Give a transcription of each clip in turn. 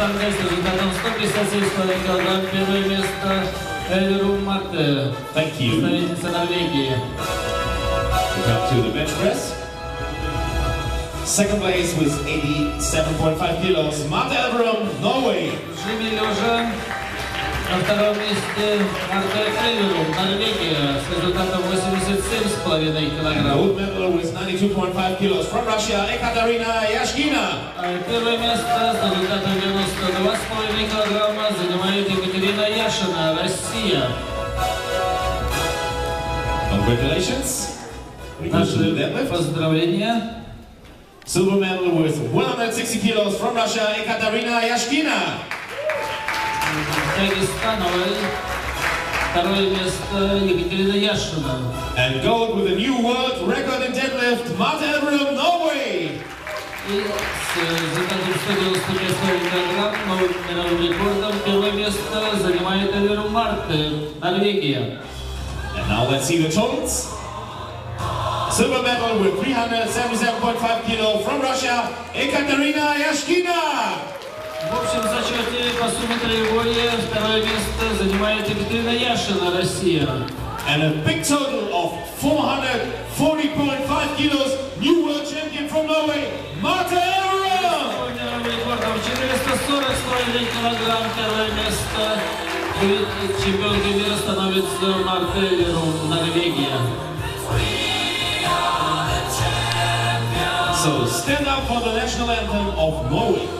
штангой с результатом 157,5 килограмм. Первое место Эльру Марте, Thank you. представительница Норвегии. We come to the bench press. Second place was 87.5 kilos. Marte Elverum, Norway. В жиме лежа на втором месте Марта Эльру, Норвегия, с результатом 87,5 килограмм. Gold medal was 92.5 kilos. From Russia, Ekaterina Yashkina. А Первое место с результатом 92,5 килограмма занимает Екатерина Яшина, Россия. Congratulations. We go to the Наши deadlift. поздравления. Silver medal with 160 kilos from Russia, Ekaterina Yashkina. And gold with a new world record in deadlift, Marte Elverum, Norway! And now let's see the totals. Silver medal with 377.5 kilo from Russia, Ekaterina Yashkina! В общем зачете по сумме троеголья второе место занимает Екатерина Яшина, Россия. And a big total of 440.5 kilos, new world champion from Norway, Marte Elverum! Сегодня рекордом 440 килограмм, первое место. Чемпионкой мира становится Марта Эверу, Норвегия. So stand up for the national anthem of Norway.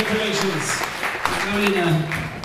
Congratulations, Carolina.